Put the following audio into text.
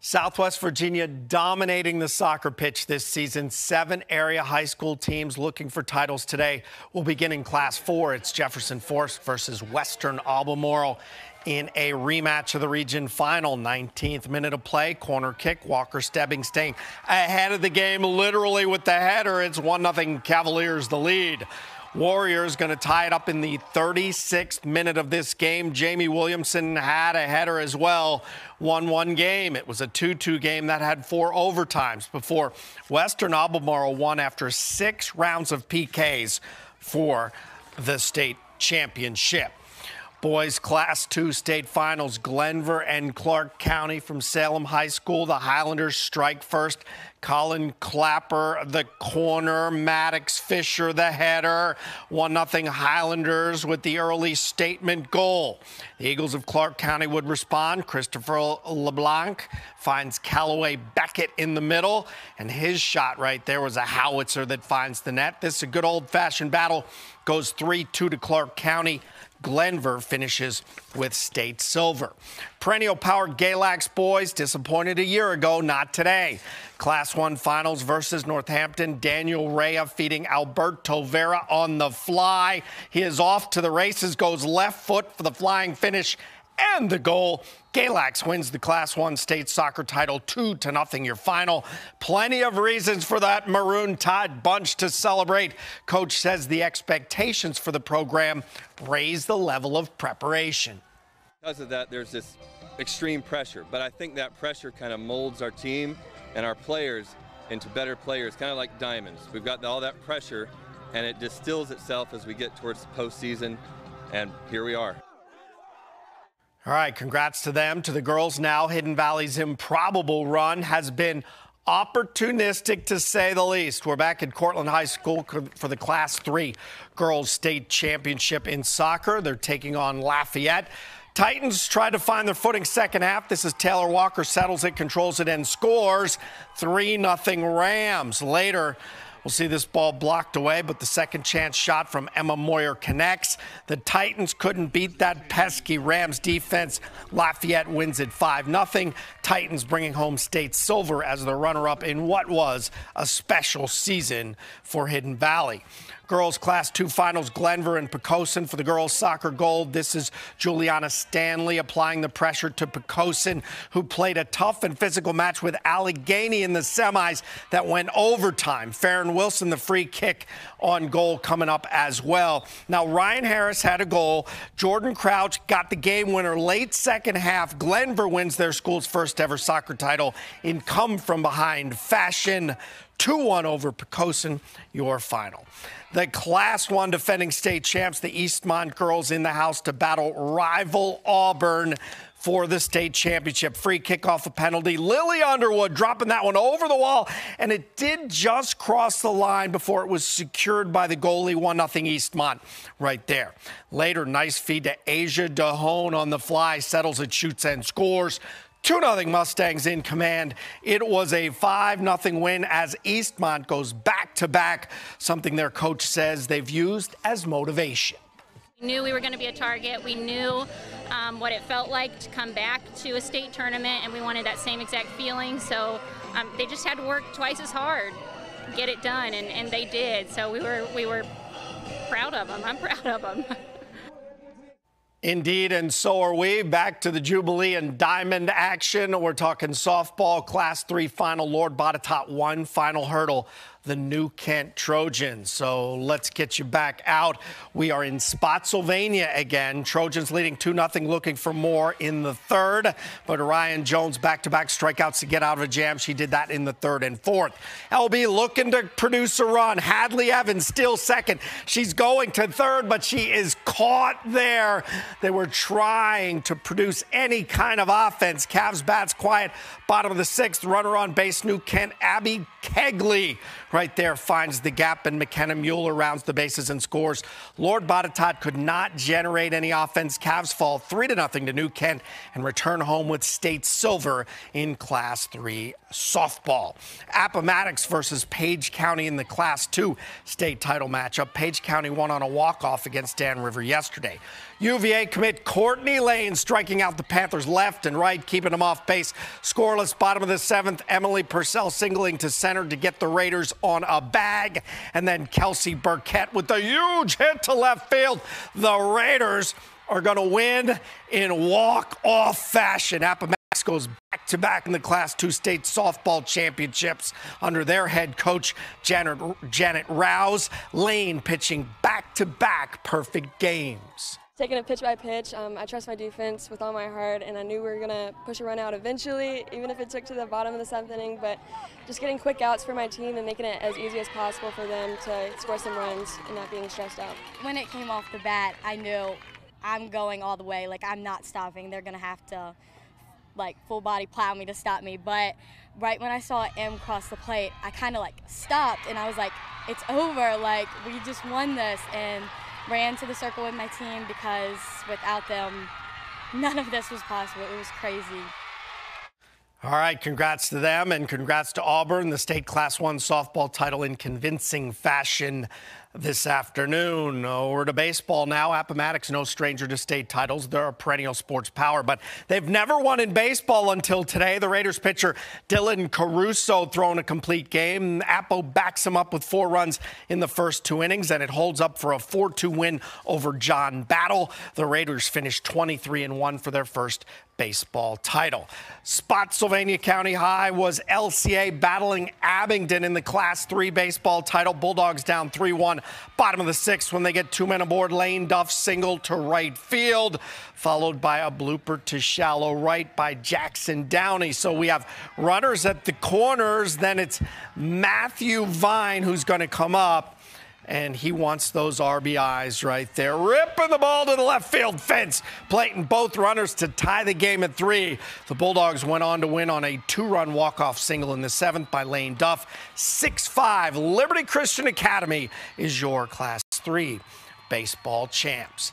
Southwest Virginia dominating the soccer pitch this season. Seven area high school teams looking for titles today. We'll begin in Class 4. It's Jefferson Forest versus Western Albemarle in a rematch of the region final. 19th minute of play, corner kick. Walker Stebbing staying ahead of the game, literally with the header. It's 1 0 Cavaliers the lead. Warriors going to tie it up in the 36th minute of this game. Jamie Williamson had a header as well. 1 1 game. It was a 2 2 game that had four overtimes before Western Albemarle won after six rounds of PKs for the state championship. Boys Class 2 state finals, Glenvar and Clark County from Salem High School. The Highlanders strike first. Colin Clapper, the corner. Maddox Fisher, the header. 1 0 Highlanders with the early statement goal. The Eagles of Clark County would respond. Christopher LeBlanc finds Callaway Beckett in the middle, and his shot right there was a howitzer that finds the net. This is a good old fashioned battle. Goes 3 2 to Clark County. Glenvar finishes with state silver. Perennial power Galax boys disappointed a year ago, not today. Class 1 finals versus Northampton. Daniel Rea feeding Alberto Vera on the fly. He is off to the races, goes left foot for the flying finish and the goal. Galax wins the Class 1 state soccer title 2 to nothing your final. Plenty of reasons for that Maroon Tide bunch to celebrate. Coach says the expectations for the program raise the level of preparation. Because of that, there's this extreme pressure, but I think that pressure kind of molds our team and our players into better players, kind of like diamonds. We've got all that pressure, and it distills itself as we get towards the postseason, and here we are. All right, congrats to them. To the girls now, Hidden Valley's improbable run has been opportunistic to say the least. We're back at Courtland High School for the Class 3 Girls State Championship in soccer. They're taking on Lafayette. Titans try to find their footing second half. This is Taylor Walker settles it, controls it, and scores 3 0 Rams. Later, We'll see this ball blocked away, but the second chance shot from Emma Moyer connects. The Titans couldn't beat that pesky Rams defense. Lafayette wins it 5 0. Titans bringing home state silver as the runner up in what was a special season for Hidden Valley. Girls Class 2 finals, Glenvar and Poquoson for the girls soccer gold. This is Juliana Stanley applying the pressure to Poquoson, who played a tough and physical match with Alleghany in the semis that went overtime. Farron Wilson, the free kick on goal coming up as well. Now, Ryan Harris had a goal. Jordan Crouch got the game winner late second half. Glenvar wins their school's first ever soccer title in come from behind fashion. 2 1 over Poquoson, your final. The Class 1 defending state champs, the Eastmont girls in the house to battle rival Auburn for the state championship. Free kickoff a penalty. Lily Underwood dropping that one over the wall, and it did just cross the line before it was secured by the goalie. 1 0 Eastmont right there. Later, nice feed to Asia Dahone on the fly, settles it, shoots, and scores. 2 0 Mustangs in command. It was a 5 0 win as Eastmont goes back to back, something their coach says they've used as motivation. We knew we were going to be a target. We knew um, what it felt like to come back to a state tournament, and we wanted that same exact feeling. So um, they just had to work twice as hard, get it done, and, and they did. So we were we were proud of them. I'm proud of them. Indeed, and so are we. Back to the Jubilee and Diamond action. We're talking softball, Class 3 final. Lord Botetourt one final hurdle the New Kent Trojans. So let's get you back out. We are in Spotsylvania again. Trojans leading 2 0, looking for more in the third. But Ryan Jones back to back strikeouts to get out of a jam. She did that in the third and fourth. LB looking to produce a run. Hadley Evans still second. She's going to third, but she is caught there. They were trying to produce any kind of offense. Cavs bats quiet. Bottom of the sixth, runner on base, New Kent, Abby Kegley right there finds the gap, and McKenna Mueller rounds the bases and scores. Lord Botetourt could not generate any offense. Cavs fall 3 to nothing to New Kent and return home with state silver in Class 3 softball. Appomattox versus Page County in the Class 2 state title matchup. Page County won on a walk-off against Dan River yesterday. UVA commit Courtney Lane striking out the Panthers left and right, keeping them off base. Scoreless bottom of the seventh. Emily Purcell singling to center to get the Raiders on a bag. And then Kelsey Burkett with a huge hit to left field. The Raiders are going to win in walk-off fashion. Appomattox goes back to back in the Class 2 state softball championships under their head coach, Janet, Janet Rouse. Lane pitching back to back perfect games taking it pitch by pitch. Um, I trust my defense with all my heart, and I knew we were going to push a run out eventually, even if it took to the bottom of the seventh inning. But just getting quick outs for my team and making it as easy as possible for them to score some runs and not being stressed out. When it came off the bat, I knew I'm going all the way. Like, I'm not stopping. They're going to have to, like, full body plow me to stop me. But right when I saw M cross the plate, I kind of, like, stopped, and I was like, it's over. Like, we just won this. And ran to the circle with my team because without them, none of this was possible. It was crazy. All right, congrats to them and congrats to Auburn, the state Class 1 softball title in convincing fashion this afternoon. Uh, over to baseball now. Appomattox, no stranger to state titles. They're a perennial sports power, but they've never won in baseball until today. The Raiders pitcher Dylan Caruso throwing a complete game. Appo backs him up with four runs in the first two innings, and it holds up for a 4 2 win over John Battle. The Raiders finished 23 and 1 for their first baseball title. Spotsylvania County High was LCA battling Abingdon in the Class 3 baseball title. Bulldogs down 3 1, bottom of the sixth when they get two men aboard. Lane Duff single to right field, followed by a blooper to shallow right by Jackson Downey. So we have runners at the corners. Then it's Matthew Vine who's going to come up and he wants those RBIs right there. Ripping the ball to the left field fence, plating both runners to tie the game at three. The Bulldogs went on to win on a two run walk off single in the seventh by Lane Duff. 6 5. Liberty Christian Academy is your Class 3 baseball champs.